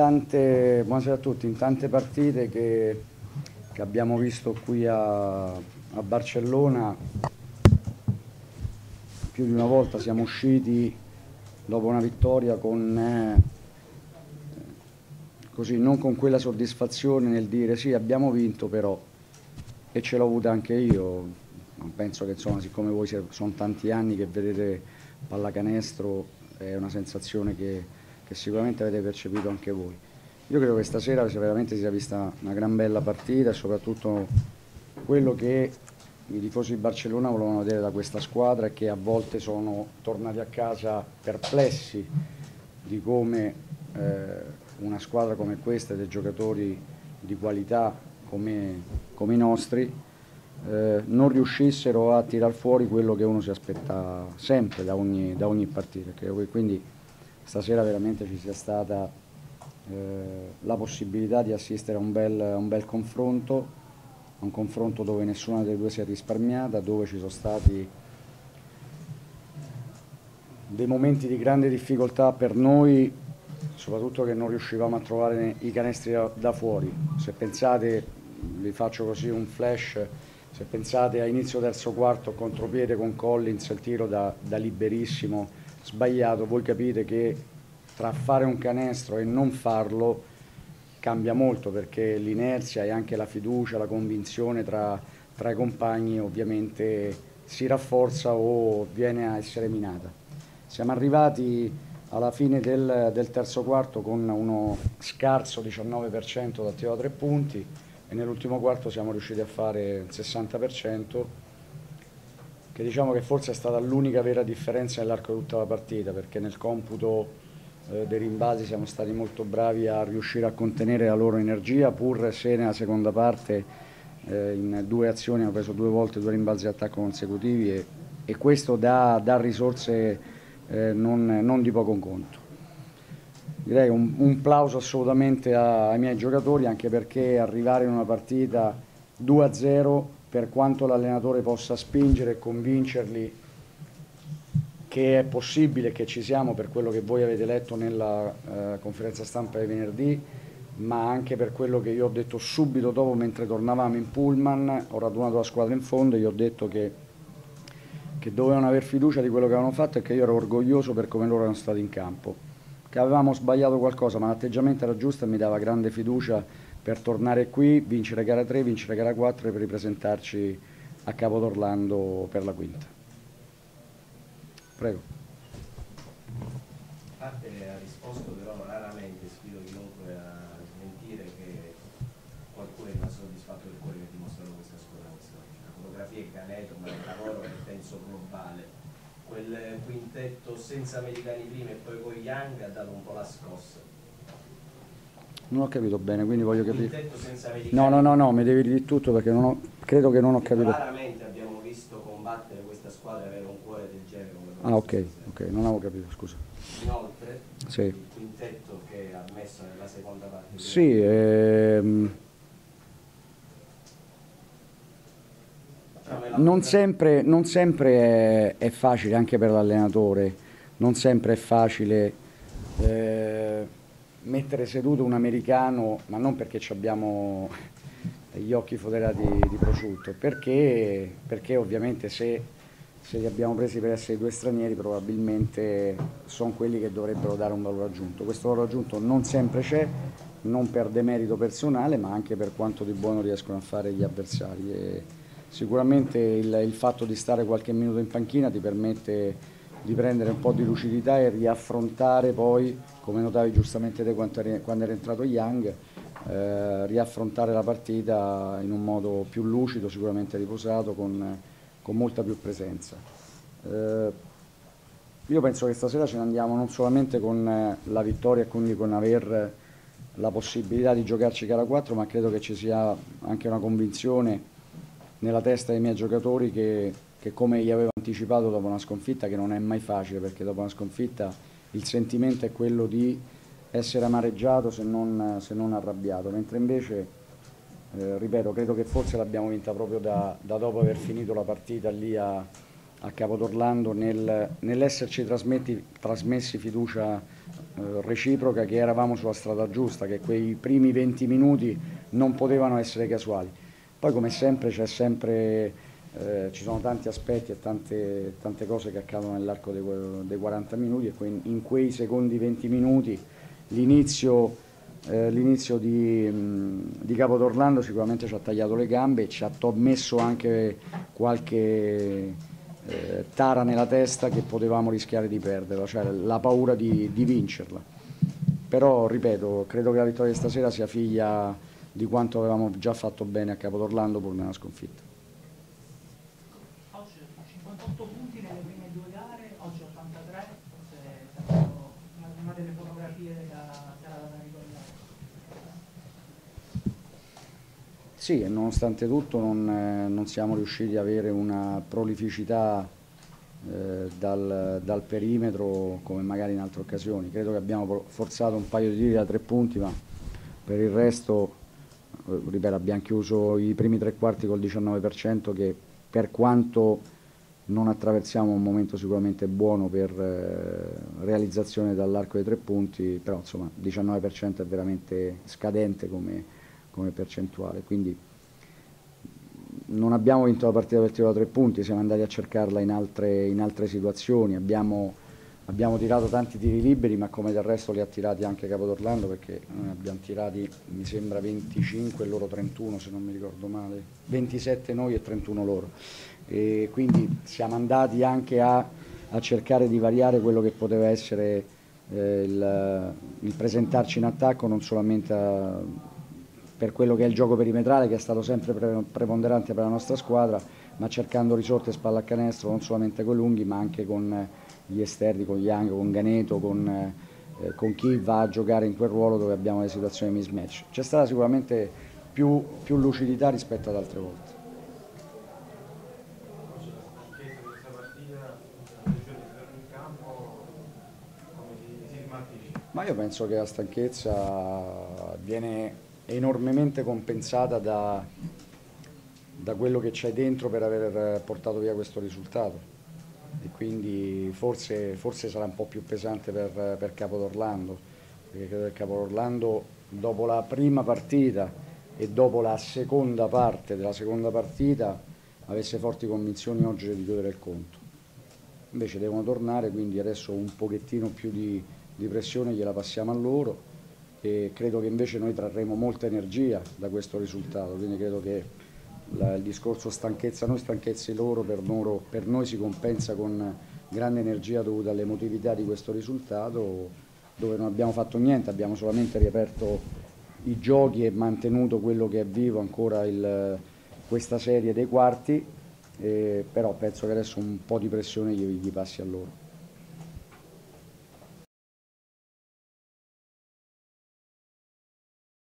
tante, buonasera a tutti, in tante partite che, che abbiamo visto qui a, a, Barcellona, più di una volta siamo usciti dopo una vittoria con, eh, così, non con quella soddisfazione nel dire sì abbiamo vinto però, e ce l'ho avuta anche io, penso che insomma siccome voi sono tanti anni che vedete pallacanestro è una sensazione che che sicuramente avete percepito anche voi. Io credo che stasera veramente si sia vista una gran bella partita e soprattutto quello che i tifosi di Barcellona volevano vedere da questa squadra è che a volte sono tornati a casa perplessi di come eh, una squadra come questa, dei giocatori di qualità come, come i nostri, eh, non riuscissero a tirar fuori quello che uno si aspetta sempre da ogni, da ogni partita. Quindi stasera veramente ci sia stata eh, la possibilità di assistere a un, bel, un bel confronto, un confronto dove nessuna delle due si è risparmiata, dove ci sono stati dei momenti di grande difficoltà per noi, soprattutto che non riuscivamo a trovare i canestri da, da fuori. Se pensate, vi faccio così un flash, se pensate a inizio terzo quarto contropiede con Collins, il tiro da, da liberissimo, sbagliato, voi capite che tra fare un canestro e non farlo cambia molto perché l'inerzia e anche la fiducia, la convinzione tra, tra i compagni ovviamente si rafforza o viene a essere minata. Siamo arrivati alla fine del, del terzo quarto con uno scarso 19% da tiro a tre punti e nell'ultimo quarto siamo riusciti a fare il 60% che diciamo che forse è stata l'unica vera differenza nell'arco di tutta la partita, perché nel computo eh, dei rimbalzi siamo stati molto bravi a riuscire a contenere la loro energia, pur se nella seconda parte eh, in due azioni hanno preso due volte due rimbalzi di attacco consecutivi e, e questo dà, dà risorse eh, non, non, di poco conto. Direi un, un plauso assolutamente ai miei giocatori, anche perché arrivare in una partita 2-0 per quanto l'allenatore possa spingere e convincerli che è possibile che ci siamo per quello che voi avete letto nella eh, conferenza stampa di venerdì, ma anche per quello che io ho detto subito dopo mentre tornavamo in pullman, ho radunato la squadra in fondo e gli ho detto che, che dovevano aver fiducia di quello che avevano fatto e che io ero orgoglioso per come loro erano stati in campo, che avevamo sbagliato qualcosa ma l'atteggiamento era giusto e mi dava grande fiducia per tornare qui, vincere gara 3, vincere gara 4 e per ripresentarci a Capo d'Orlando per la quinta. Prego. Parte ha risposto però raramente, sfido chiunque a smentire che qualcuno è soddisfatto del cuore che ha dimostrato questa squadra questa La fotografia è Caneto, ma il lavoro è penso globale. Quel quintetto senza americani prima e poi con Young ha dato un po' la scossa non ho capito bene, quindi voglio capire. No, no, no, no, mi devi dire tutto perché non ho, credo che non ho capito. Raramente abbiamo visto combattere questa squadra e avere un cuore del genere. Ah, ok, ok, non avevo capito, scusa. Inoltre, sì. il quintetto che ha messo nella seconda parte. Sì, ehm... non sempre, non sempre è, è, facile anche per l'allenatore, non sempre è facile. Eh mettere seduto un americano, ma non perché abbiamo gli occhi foderati di prosciutto, perché, perché ovviamente se, se, li abbiamo presi per essere due stranieri probabilmente sono quelli che dovrebbero dare un valore aggiunto. Questo valore aggiunto non sempre c'è, non per demerito personale, ma anche per quanto di buono riescono a fare gli avversari. E sicuramente il, il fatto di stare qualche minuto in panchina ti permette di prendere un po' di lucidità e riaffrontare poi, come notavi giustamente te quando era entrato Young, eh, riaffrontare la partita in un modo più lucido, sicuramente riposato, con, con molta più presenza. Eh, io penso che stasera ce ne andiamo non solamente con eh, la vittoria e quindi con aver la possibilità di giocarci gara 4, ma credo che ci sia anche una convinzione nella testa dei miei giocatori che che come gli avevo anticipato dopo una sconfitta, che non è mai facile perché dopo una sconfitta il sentimento è quello di essere amareggiato se non, se non arrabbiato, mentre invece, eh, ripeto, credo che forse l'abbiamo vinta proprio da, da, dopo aver finito la partita lì a, a Capodorlando nel, nell'esserci trasmessi fiducia eh, reciproca che eravamo sulla strada giusta, che quei primi 20 minuti non potevano essere casuali. Poi come sempre c'è sempre, eh, ci sono tanti aspetti e tante, tante cose che accadono nell'arco dei, dei, 40 minuti e in quei secondi 20 minuti l'inizio eh, di, di Capodorlando sicuramente ci ha tagliato le gambe e ci ha messo anche qualche eh, tara nella testa che potevamo rischiare di perderla, cioè la paura di, di vincerla. Però, ripeto, credo che la vittoria di stasera sia figlia di quanto avevamo già fatto bene a Capodorlando pur nella sconfitta. Oggi 58 punti nelle prime due gare, oggi 83, forse è una delle fotografie della serata da ricordare. Sì, nonostante tutto non, eh, non, siamo riusciti ad avere una prolificità eh, dal, dal, perimetro come magari in altre occasioni. Credo che abbiamo forzato un paio di tiri da tre punti, ma per il resto, eh, ripeto, abbiamo chiuso i primi tre quarti col 19% che per quanto non attraversiamo un momento sicuramente buono per eh, realizzazione dall'arco dei tre punti, però insomma 19% è veramente scadente come come percentuale, quindi non abbiamo vinto la partita per tiro da tre punti, siamo andati a cercarla in altre, in altre situazioni, abbiamo, abbiamo, tirato tanti tiri liberi ma come del resto li ha tirati anche Capodorlando perché noi abbiamo tirati mi sembra 25 e loro 31 se non mi ricordo male, 27 noi e 31 loro. E quindi siamo andati anche a, a cercare di variare quello che poteva essere eh, il, il, presentarci in attacco non solamente a, per quello che è il gioco perimetrale che è stato sempre preponderante per la nostra squadra, ma cercando risorte spalla a canestro non solamente con Lunghi ma anche con gli esterni, con Young, con Ganeto, con, eh, con chi va a giocare in quel ruolo dove abbiamo le situazioni mismatch. C'è stata sicuramente più, più lucidità rispetto ad altre volte. Ma io penso che la stanchezza viene enormemente compensata da, da quello che c'è dentro per aver portato via questo risultato e quindi forse, forse sarà un po' più pesante per, per Capodorlando perché credo che Capodorlando dopo la prima partita e dopo la seconda parte della seconda partita avesse forti convinzioni oggi di chiudere il conto. Invece devono tornare quindi adesso un pochettino più di, di pressione gliela passiamo a loro e credo che invece noi trarremo molta energia da questo risultato, quindi credo che la, il discorso stanchezza noi, stanchezza loro per, loro, per noi si compensa con grande energia dovuta all'emotività di questo risultato dove non abbiamo fatto niente, abbiamo solamente riaperto i giochi e mantenuto quello che è vivo ancora il, questa serie dei quarti, eh, però penso che adesso un po' di pressione gli, gli passi a loro.